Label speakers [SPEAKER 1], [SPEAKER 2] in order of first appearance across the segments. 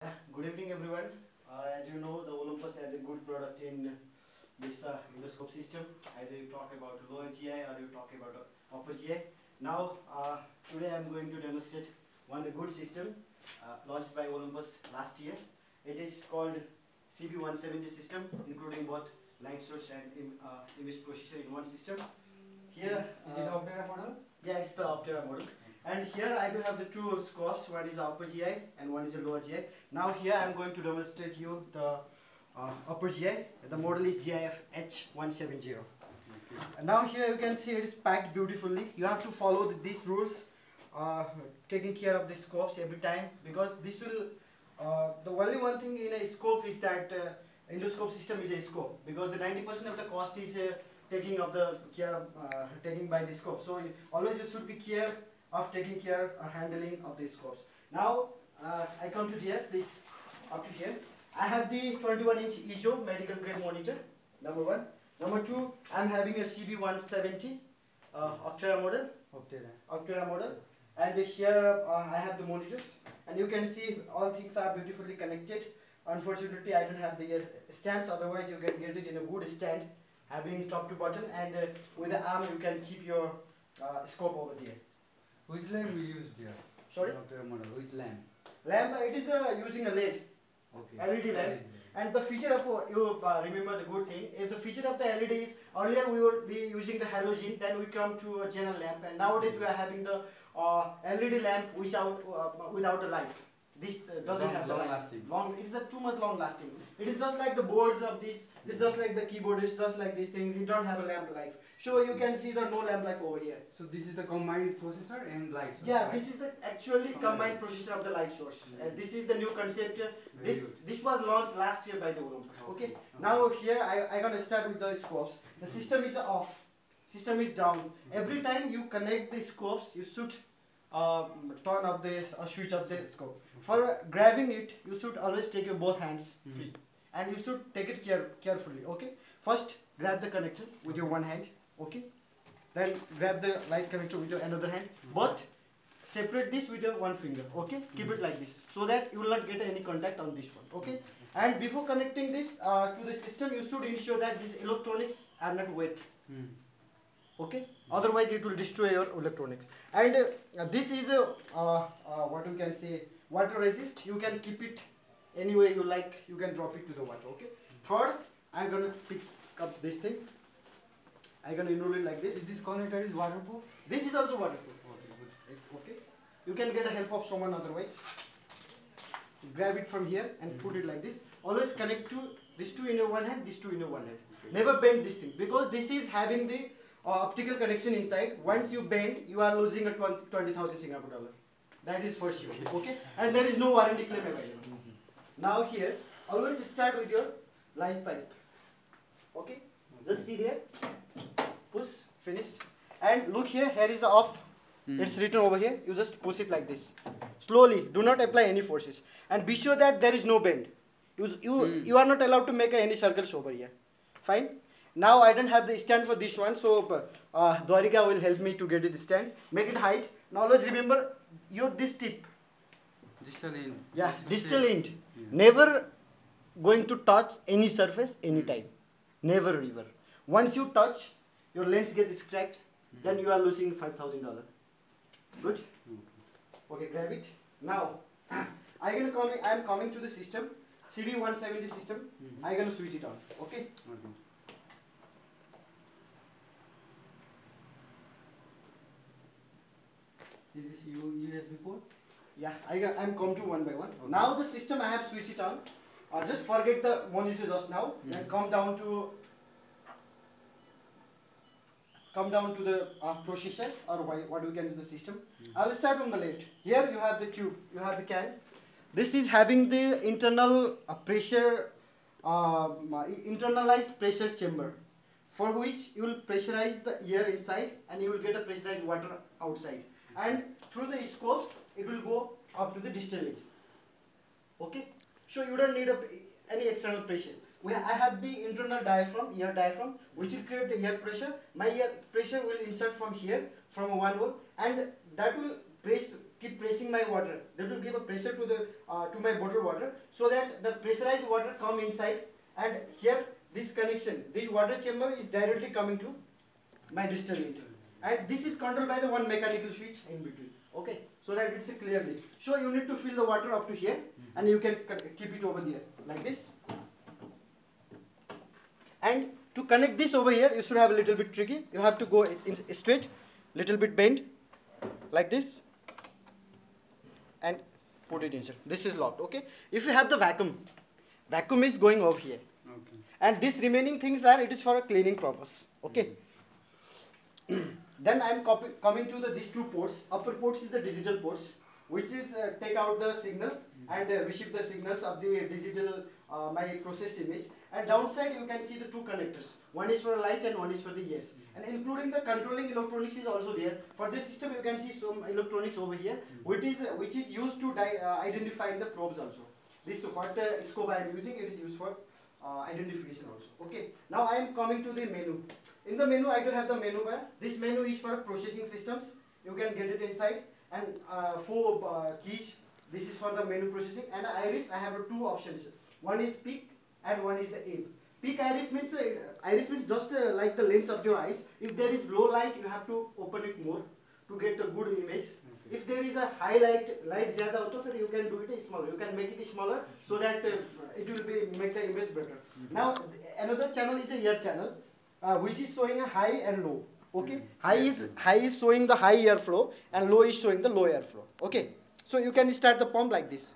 [SPEAKER 1] Good evening, everyone. Uh, as you know, the Olympus has a good product in this uh, endoscope system. Either you talk about lower GI or you talk about uh, upper GI. Now, uh, today I am going to demonstrate one good system uh, launched by Olympus last year. It is called CV170 system, including both light source and uh, image processor in one system. Here,
[SPEAKER 2] Is it Optera model?
[SPEAKER 1] yeah, it's the Optera model. And here I do have the two scopes, one is upper GI and one is a lower GI. Now here I am going to demonstrate you the uh, upper GI. The model is GIF H170. And now here you can see it is packed beautifully. You have to follow the, these rules, uh, taking care of the scopes every time because this will, uh, the only one thing in a scope is that uh, endoscope system is a scope because the 90% of the cost is uh, taking of the care, uh, taking by the scope. So always you should be care of taking care or handling of the scopes. Now uh, I come to here, please up to here. I have the 21 inch EIZO medical grade monitor, number one. Number two, I'm having a CV170 uh, Optera model,
[SPEAKER 2] Optera.
[SPEAKER 1] Optera model, and here uh, I have the monitors, and you can see all things are beautifully connected. Unfortunately, I don't have the uh, stands. Otherwise, you can get it in a good stand, having top to bottom, and uh, with the arm you can keep your uh, scope over there.
[SPEAKER 2] Which lamp we use there?
[SPEAKER 1] Sorry.
[SPEAKER 2] Which lamp?
[SPEAKER 1] lamp. It is uh, using a LED.
[SPEAKER 2] Okay.
[SPEAKER 1] LED lamp. And the feature of uh, you uh, remember the good thing. If the feature of the LED is earlier we would be using the halogen, then we come to a general lamp, and nowadays we are having the uh, LED lamp without uh, without a light. This uh, doesn't
[SPEAKER 2] Long-
[SPEAKER 1] have the
[SPEAKER 2] long lasting
[SPEAKER 1] Long. It is a too much long lasting. It is just like the boards of this. It's just like the keyboard. It's just like these things. It don't have a lamp life. So you can see the no lamp life over here.
[SPEAKER 2] So this is the combined processor and light source,
[SPEAKER 1] Yeah,
[SPEAKER 2] right?
[SPEAKER 1] this is the actually
[SPEAKER 2] Combined.
[SPEAKER 1] combined processor of the light source.
[SPEAKER 2] Mm.
[SPEAKER 1] Uh, this is the new concept.
[SPEAKER 2] Very
[SPEAKER 1] This
[SPEAKER 2] good.
[SPEAKER 1] this was launched last year by the Olympus. Okay.
[SPEAKER 2] Okay.
[SPEAKER 1] Now here I I gonna start with the scopes. The system is off. System is down. Every time you connect the scopes, you should uh, turn off the uh, switch of the scope. For grabbing it, you should always take your both hands
[SPEAKER 2] Mhm.
[SPEAKER 1] free, and you should take it care carefully. Okay. First, grab the connector with your one hand. Okay. Then grab the light connector with your another hand. But separate this with your one finger. Okay. Keep it like this, so that you will not get any contact on this one. Okay. And before connecting this uh, to the system, you should ensure that these electronics are not wet.
[SPEAKER 2] Hmm.
[SPEAKER 1] Okay. Otherwise, it will destroy your electronics. And uh, this is a uh, uh, what you can say water resist. You can keep it any way you like. You can drop it to the water. Okay. Third, I'm gonna pick up this thing. I'm gonna enroll it like this.
[SPEAKER 2] Is this connector is waterproof?
[SPEAKER 1] This is also waterproof.
[SPEAKER 2] Okay, good.
[SPEAKER 1] Okay. You can get the help of someone otherwise. Grab it from here and put it like this. Always connect to these two in your one hand, these two in your one hand. Never bend this thing because this is having the uh, optical connection inside. Once you bend, you are losing a 20,000 Singapore dollar. That is for sure. Okay. And there is no warranty claim available. Now here, always start with your line pipe. Okay. Just see here. Push. Finish. And look here. Here is the off.
[SPEAKER 2] Hmm.
[SPEAKER 1] It's written over here. You just push it like this. Slowly. Do not apply any forces. And be sure that there is no bend. You you,
[SPEAKER 2] Hmm.
[SPEAKER 1] you are not allowed to make any circles over here. Fine. Now I don't have the stand for this one, so uh, Dwarika will help me to get it stand. Make it height. Now always remember your this tip.
[SPEAKER 2] Distal end.
[SPEAKER 1] Yeah, distal end.
[SPEAKER 2] Yeah.
[SPEAKER 1] Never going to touch any surface anytime. Never ever. Once you touch, your lens gets cracked, then you are losing five thousand dollar. Good.
[SPEAKER 2] Okay.
[SPEAKER 1] Okay, grab it. Now, I gonna coming. I am coming to the system. CV170 system.
[SPEAKER 2] Mhm.
[SPEAKER 1] I am gonna switch it on. Okay.
[SPEAKER 2] Okay. Is this USB port?
[SPEAKER 1] Yeah, I got, I'm come to one by one.
[SPEAKER 2] Okay.
[SPEAKER 1] Now the system I have switched it on. Uh, just forget the monitor just now. Then
[SPEAKER 2] Mhm.
[SPEAKER 1] come down to come down to the uh, processor or why, what we can do the system.
[SPEAKER 2] Mhm.
[SPEAKER 1] I'll start from the left. Here you have the tube. You have the can. This is having the internal uh, pressure, uh, internalized pressure chamber, for which you will pressurize the air inside and you will get a pressurized water outside. And through the scopes, it will go up to the distal end. Okay, so you don't need a, any external pressure. We I have the internal diaphragm, ear diaphragm, which will create the air pressure. My air pressure will insert from here, from one hole, and that will press keep pressing my water. That will give a pressure to the uh, to my bottled water so that the pressurized water come inside and here this connection, this water chamber is directly coming to my distal end and this is controlled by the one mechanical switch in between. Okay, so that it's clearly. So you need to fill the water up to here mm-hmm. and you can keep it over there like this. And to connect this over here, you should have a little bit tricky. You have to go in straight, little bit bend like this and put it inside. This is locked. Okay. If you have the vacuum, vacuum is going over here. Okay. And these remaining things are it is for a cleaning purpose. Okay. Mm-hmm. then I am coming to the these two ports. Upper ports is the digital ports which is uh, take out the signal and uh, receive the signals of the digital uh, my processed image. And downside you can see the two connectors. One is for light and one is for the ears and including the controlling electronics is also there. For this system you can see some electronics over here which is which is used to uh, identify the probes also. This what uh, scope I am using it is used for uh, identification also. Okay now I am coming to the menu. In the menu I do have the menu bar. This menu is for processing systems. You can get it inside. And uh, four uh, keys. This is for the menu processing. And iris I have two options. One is peak and one is the ape peak iris means uh, iris means just uh, like the lens of your eyes. If there is low light you have to open it more to get a good image. Okay. if there is a high light light zyada auto sir you can do it smaller. You can make it smaller so that uh, it will be make the image better. Mm -hmm. now another channel is a ear channel uh, which is showing a high and low. Okay? High is high is showing the high airflow and low is showing the low airflow okay? So you can start the pump like this.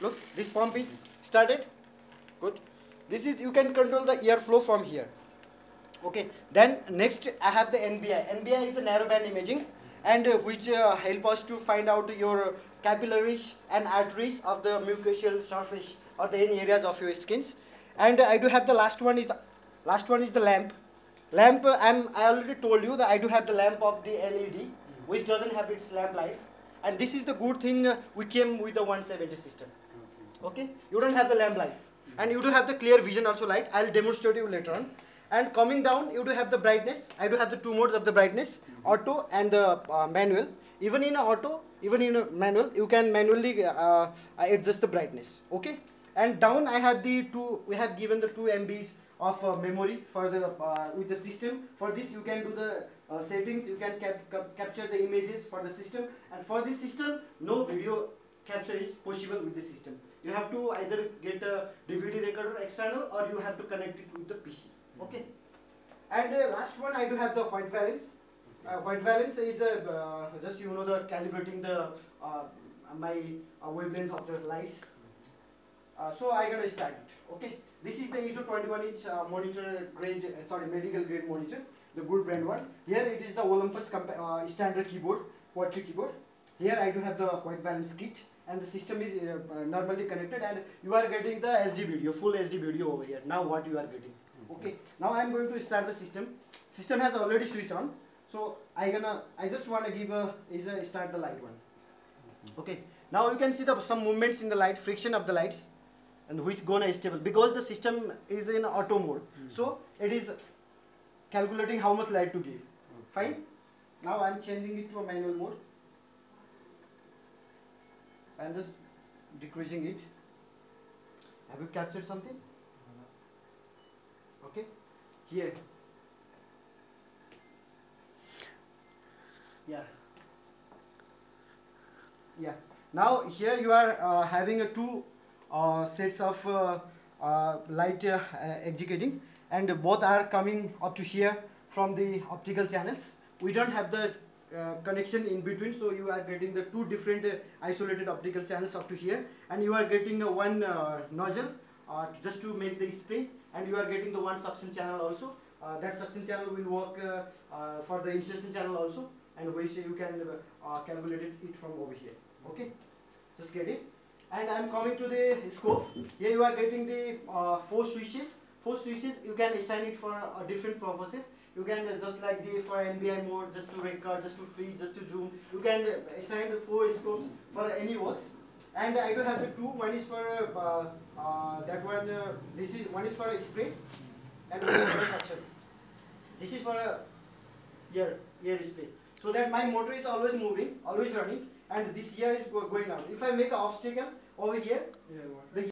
[SPEAKER 1] Look this pump is started. Good. This is you can control the airflow from here. Okay? Then next i have the nbi nbi is a narrowband imaging and which uh, help us to find out your capillaries and arteries of the mucosal surface or the any areas of your skins. And i do have the last one is the last one is the lamp. Lamp I'm, I already told you that I do have the lamp of the LED which doesn't have its lamp life. And this is the good thing uh, we came with the 170 system. Okay. You don't have the lamp life. And you do have the clear vision also light I'll demonstrate you later on and coming down you do have the brightness. I do have the two modes of the brightness auto and the uh, manual. Even in auto even in a manual you can manually uh, adjust the brightness okay? And down I have the two we have given the two MBs of uh, memory for the uh, with the system. For this you can do the uh, settings. You can cap cap capture the images for the system. And for this system no video capture is possible with the system. You have to either get a DVD recorder external or you have to connect it with the PC okay and uh, last one I do have the white balance uh, white balance is a uh, just you know the calibrating the my wavelength of the lights so I gonna start it okay this is the ISO 21 inch uh, monitor grade, uh, sorry, medical grade monitor, the good brand one. Here it is the Olympus uh, standard keyboard, quad keyboard. Here I do have the white balance kit and the system is uh, uh, normally connected and you are getting the SD video, full SD video over here. Now what you are getting. Okay, now I am going to start the system. System has already switched on. So I gonna, I just want to give a, is a start the light one. Okay, now you can see the some movements in the light, friction of the lights and which gonna stable because the system is in auto mode mm -hmm. so it is calculating how much light to give okay. fine now I'm changing it to a manual mode I'm just decreasing it have you captured something okay? Here. Yeah. Yeah. Now here you are uh, having a two uh, sets of uh, uh, light executing and both are coming up to here from the optical channels. We don't have the uh, connection in between so you are getting the two different uh, isolated optical channels up to here and you are getting uh, one nozzle just to make the spray and you are getting the one suction channel also that suction channel will work for the insertion channel also and which you can calculate it from over here okay just get it and I am coming to the scope. Here you are getting the uh, four switches. Four switches you can assign it for uh, different purposes. You can uh, just like the for NBI mode, just to record, just to freeze, just to zoom. You can assign the four scopes for any works. And I do have the two. One is for uh, uh, that one. Uh, this is one is for a spray, and one is for a suction. This is for a ear ear spray. So that my motor is always moving, always running and this here is go- going out. If I make an obstacle over here,
[SPEAKER 2] Yeah,
[SPEAKER 1] the